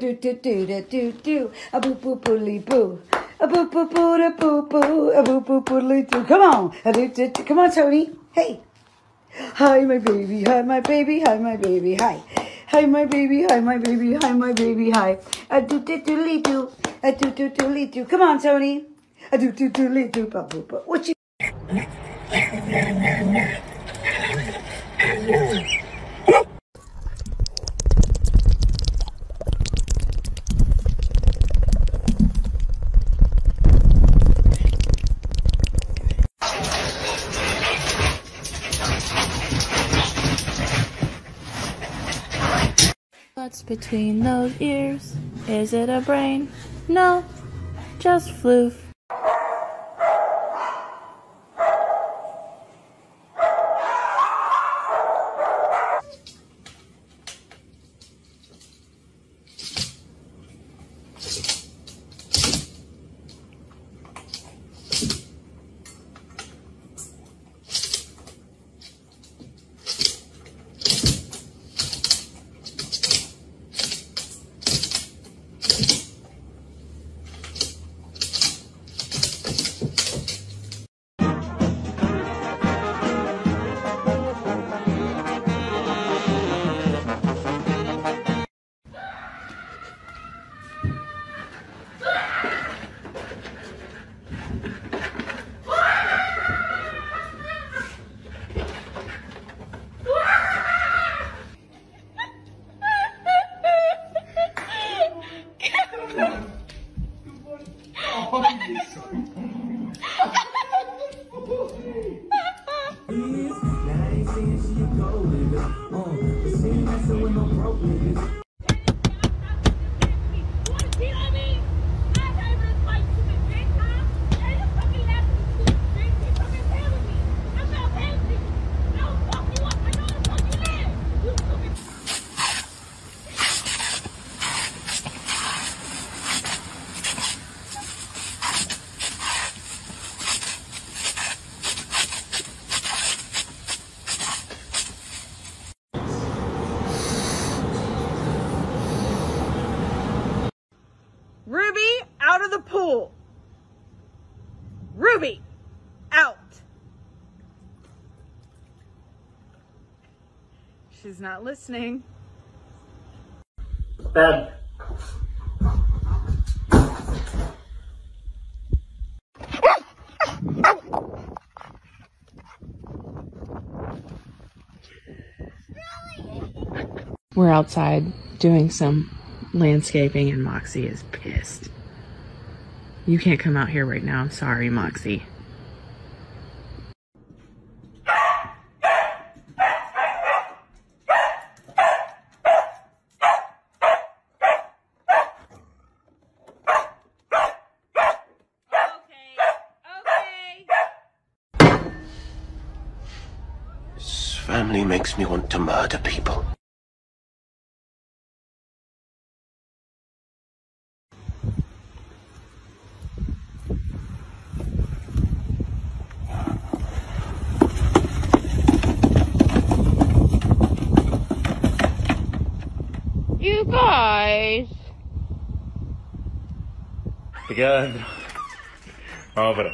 do do do do do do. A boo boo boodly boo. A boo boo boo da boo boo. A boo boo boodly doo. Come on. A do do do. Come on, Tony. Hey. Hi, my baby. Hi, my baby. Hi, my baby. Hi. Hi, my baby. Hi, my baby. Hi, my baby. Hi. A do do do do. A do do do do. Come on, Tony. A do do do do. Ba boo boo. What you? Between those ears? Is it a brain? No, just floof. She's not listening. Bed. We're outside doing some landscaping, and Moxie is pissed. You can't come out here right now. I'm sorry, Moxie. Family makes me want to murder people. You guys. Ti queda adentro. Vamos para.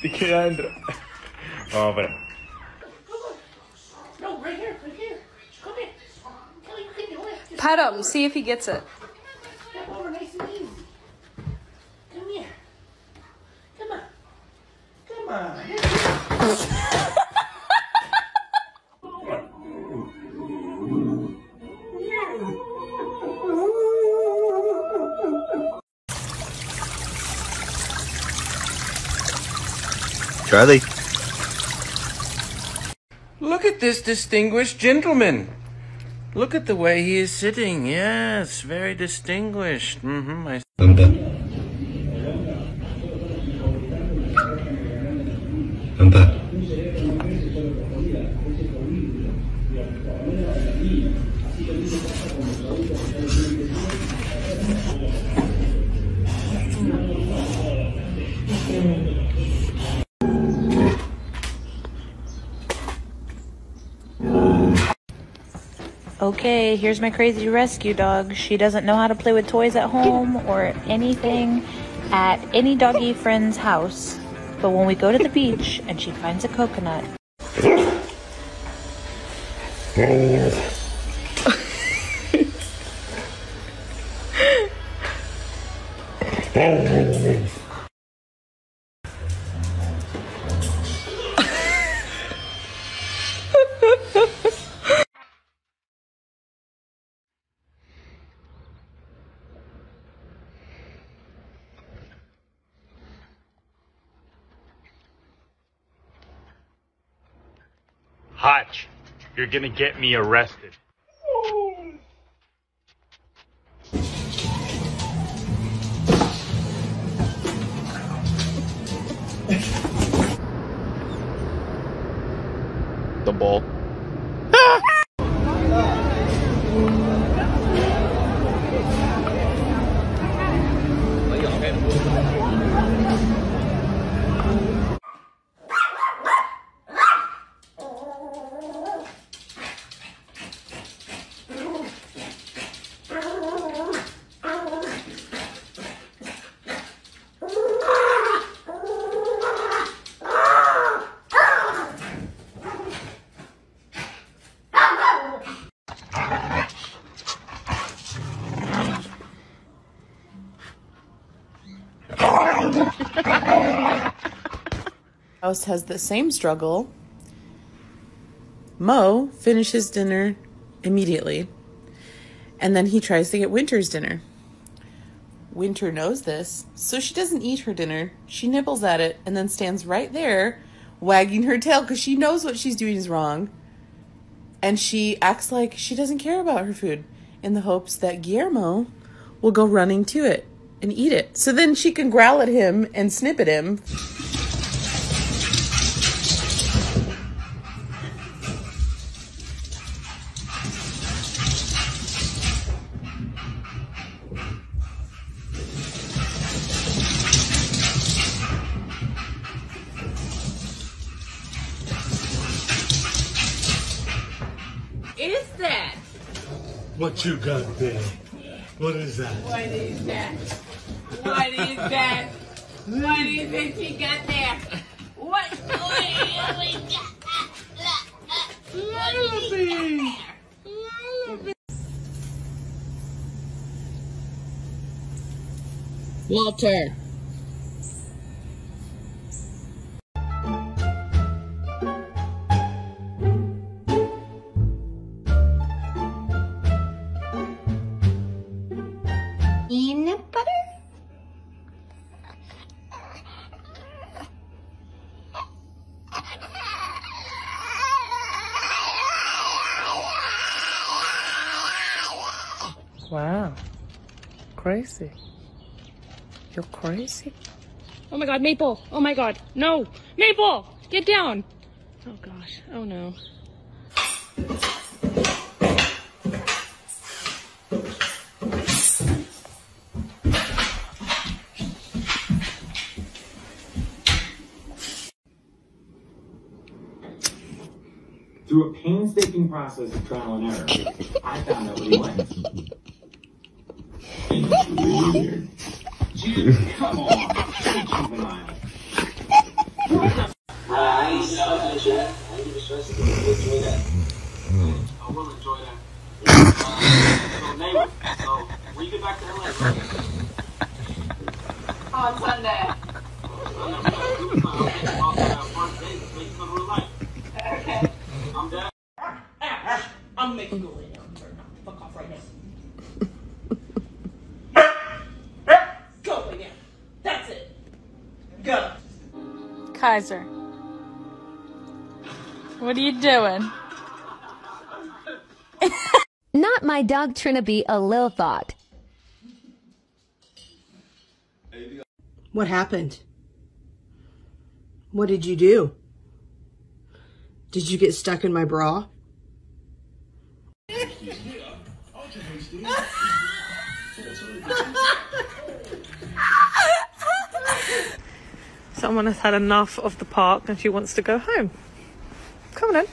Te queda adentro. Vamos para. No, right here, right here. Come here. Kelly, you can do it. Just Pet him, see if he gets it. step over nice and easy. Come here. Come on. Come on. Charlie. Look at this distinguished gentleman. Look at the way he is sitting. Yes, very distinguished. Mm-hmm. I. Okay, here's my crazy rescue dog. She doesn't know how to play with toys at home or anything at any doggy friend's house. But when we go to the beach and she finds a coconut, Hotch, you're gonna get me arrested. The ball. Has the same struggle. Mo finishes dinner immediately, and then he tries to get Winter's dinner. Winter knows this, so she doesn't eat her dinner. She nibbles at it and then stands right there, wagging her tail because she knows what she's doing is wrong. And she acts like she doesn't care about her food in the hopes that Guillermo will go running to it and eat it. So then she can growl at him and snip at him is that? What you got there? What is that? What is that? What is that? What is it you got there? What? Walter. Crazy. You're crazy? Oh my god, Maple! Oh my god, no! Maple! Get down! Oh gosh, oh no. Through a painstaking process of trial and error, I found out what he liked. Come on. Stay juvenile. I will enjoy that. So, when you get back to LA, On Sunday. I'm dead. I'm making you go lay down. Fuck off right now. Go lay down. That's it. Go. Kaiser. What are you doing? Not my dog Trinity a little thought. What happened? What did you do? Did you get stuck in my bra? Someone has had enough of the park and she wants to go home. Come on in.